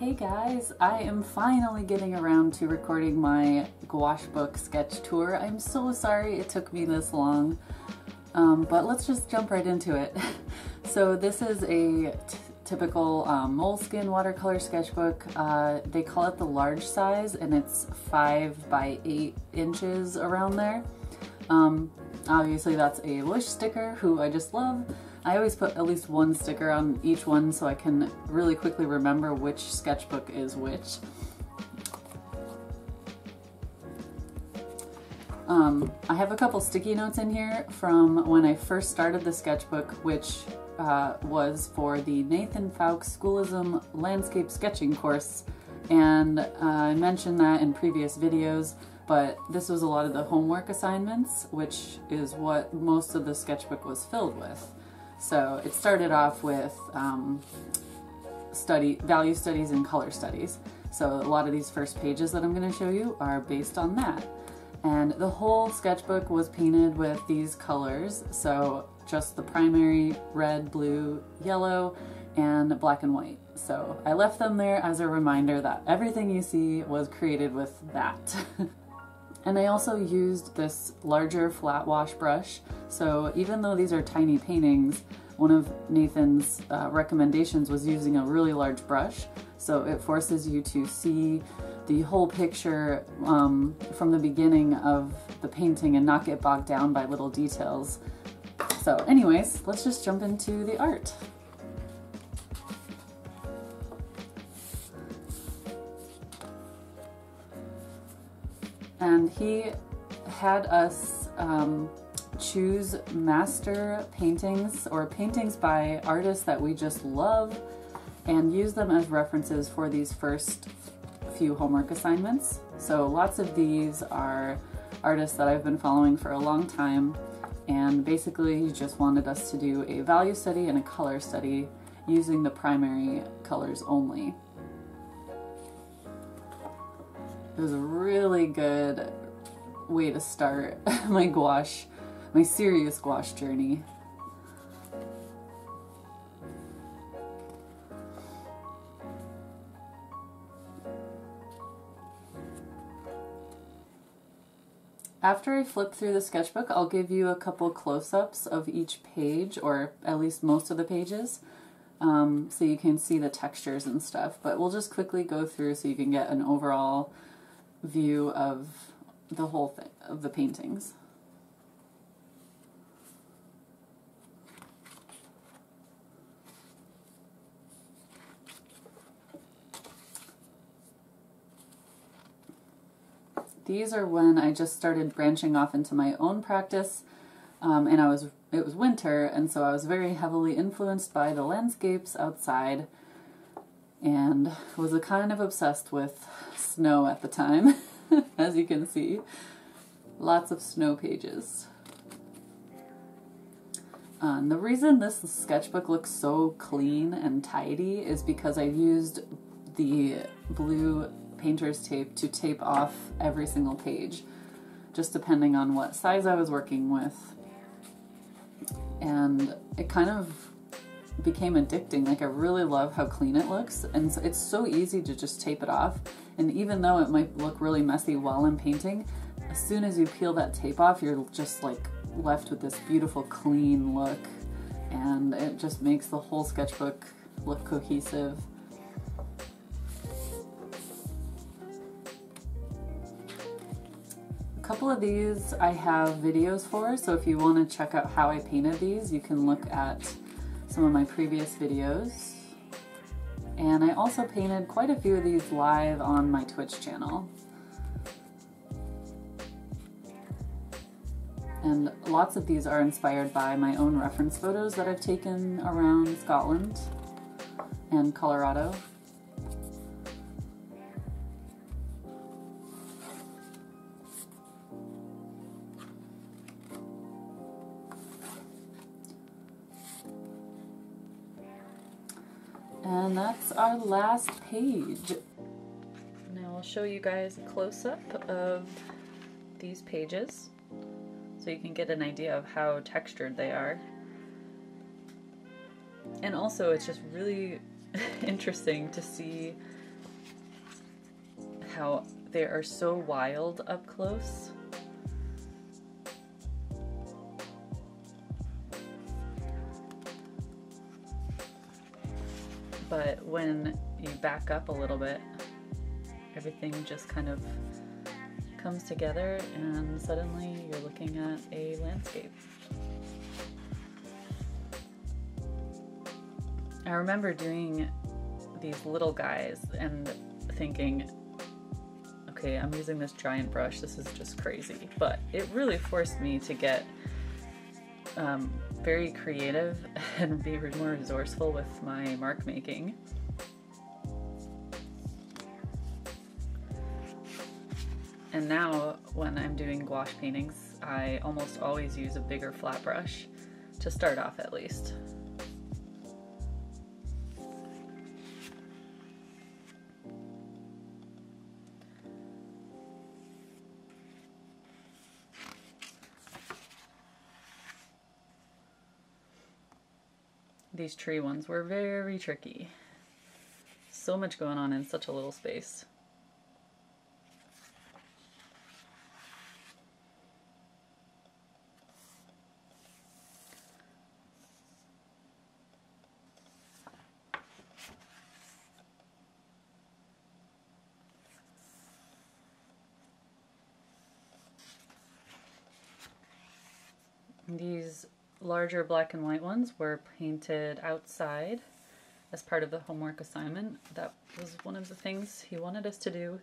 Hey guys, I am finally getting around to recording my gouache book sketch tour. I'm so sorry it took me this long, um, but let's just jump right into it. so this is a typical um, Moleskine watercolor sketchbook. Uh, they call it the large size and it's five by eight inches around there. Um, obviously that's a Wish sticker who I just love. I always put at least one sticker on each one so I can really quickly remember which sketchbook is which. Um, I have a couple sticky notes in here from when I first started the sketchbook, which uh, was for the Nathan Fowkes Schoolism Landscape Sketching course. And uh, I mentioned that in previous videos, but this was a lot of the homework assignments, which is what most of the sketchbook was filled with. So it started off with um, study value studies and color studies. So a lot of these first pages that I'm going to show you are based on that. And the whole sketchbook was painted with these colors. So just the primary red, blue, yellow, and black and white. So I left them there as a reminder that everything you see was created with that. And I also used this larger flat wash brush. So even though these are tiny paintings, one of Nathan's uh, recommendations was using a really large brush. So it forces you to see the whole picture um, from the beginning of the painting and not get bogged down by little details. So anyways, let's just jump into the art. And he had us um, choose master paintings or paintings by artists that we just love and use them as references for these first few homework assignments. So lots of these are artists that I've been following for a long time and basically he just wanted us to do a value study and a color study using the primary colors only. It was a really good way to start my gouache, my serious gouache journey. After I flip through the sketchbook, I'll give you a couple close-ups of each page, or at least most of the pages, um, so you can see the textures and stuff. But we'll just quickly go through so you can get an overall view of the whole thing, of the paintings. These are when I just started branching off into my own practice um, and I was it was winter and so I was very heavily influenced by the landscapes outside and was a kind of obsessed with snow at the time, as you can see. Lots of snow pages. Um, the reason this sketchbook looks so clean and tidy is because I used the blue painter's tape to tape off every single page, just depending on what size I was working with. And it kind of became addicting. Like I really love how clean it looks and it's so easy to just tape it off. And even though it might look really messy while I'm painting, as soon as you peel that tape off, you're just like left with this beautiful clean look and it just makes the whole sketchbook look cohesive. A couple of these I have videos for, so if you want to check out how I painted these, you can look at some of my previous videos. And I also painted quite a few of these live on my Twitch channel. And lots of these are inspired by my own reference photos that I've taken around Scotland and Colorado. And that's our last page. Now I'll show you guys a close-up of these pages so you can get an idea of how textured they are. And also it's just really interesting to see how they are so wild up close. When you back up a little bit, everything just kind of comes together and suddenly you're looking at a landscape. I remember doing these little guys and thinking, okay, I'm using this giant brush, this is just crazy. But it really forced me to get um, very creative and be more resourceful with my mark making. And now when I'm doing gouache paintings, I almost always use a bigger flat brush to start off at least. These tree ones were very tricky. So much going on in such a little space. These larger black and white ones were painted outside as part of the homework assignment. That was one of the things he wanted us to do.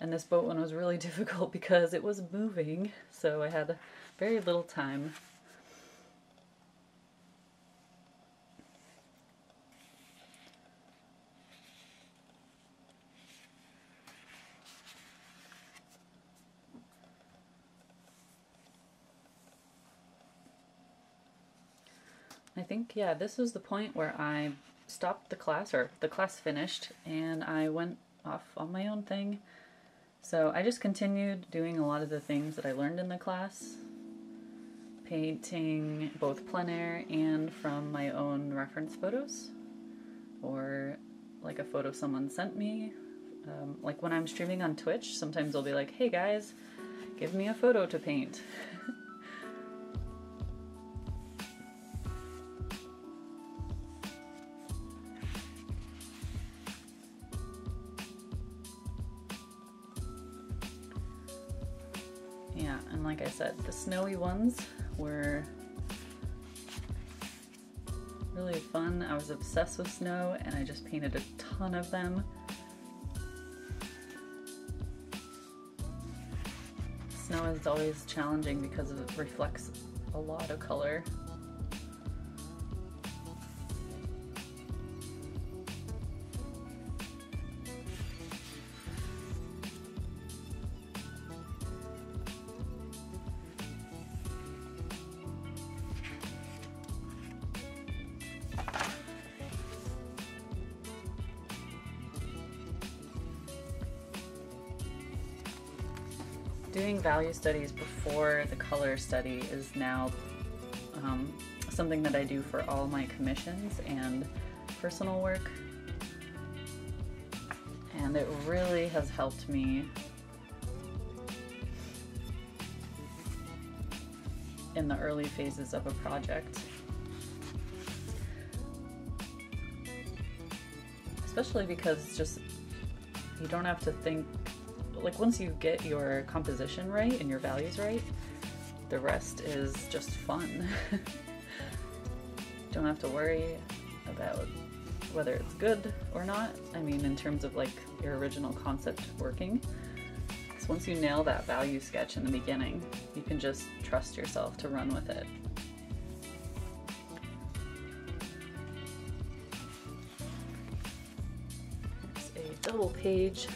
And this boat one was really difficult because it was moving, so I had very little time I think, yeah, this was the point where I stopped the class, or the class finished, and I went off on my own thing. So I just continued doing a lot of the things that I learned in the class, painting both plein air and from my own reference photos, or like a photo someone sent me. Um, like when I'm streaming on Twitch, sometimes I'll be like, hey guys, give me a photo to paint. like I said, the snowy ones were really fun. I was obsessed with snow and I just painted a ton of them. Snow is always challenging because it reflects a lot of color. Doing value studies before the color study is now um, something that I do for all my commissions and personal work. And it really has helped me in the early phases of a project. Especially because just you don't have to think like once you get your composition right and your values right, the rest is just fun. Don't have to worry about whether it's good or not. I mean, in terms of like your original concept working. So once you nail that value sketch in the beginning, you can just trust yourself to run with it. It's a double page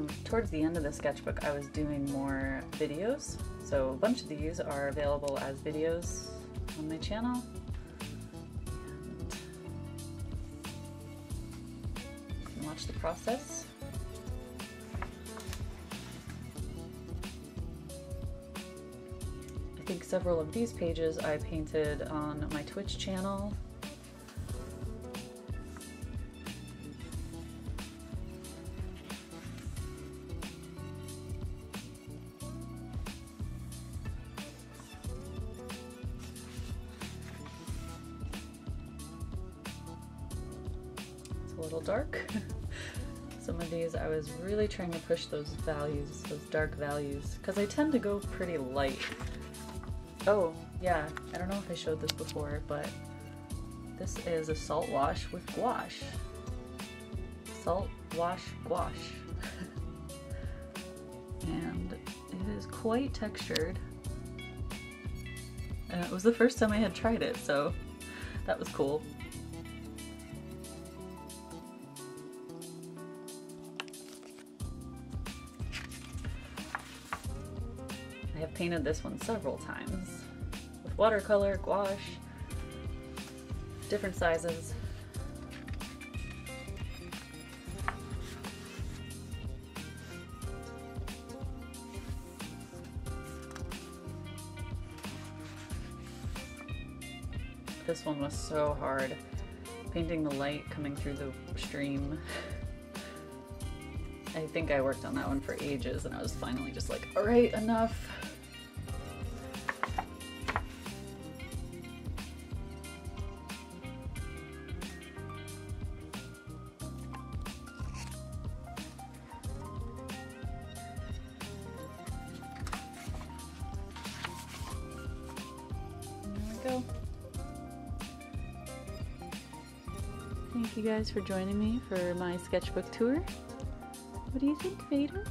Um, towards the end of the sketchbook, I was doing more videos. So a bunch of these are available as videos on my channel. you can watch the process. I think several of these pages I painted on my Twitch channel little dark. Some of these I was really trying to push those values, those dark values, because I tend to go pretty light. Oh, yeah, I don't know if I showed this before, but this is a salt wash with gouache. Salt wash gouache. and it is quite textured. And it was the first time I had tried it, so that was cool. I have painted this one several times with watercolor, gouache, different sizes. This one was so hard. Painting the light coming through the stream. I think I worked on that one for ages and I was finally just like, all right, enough. Go. Thank you guys for joining me for my sketchbook tour. What do you think, Vader?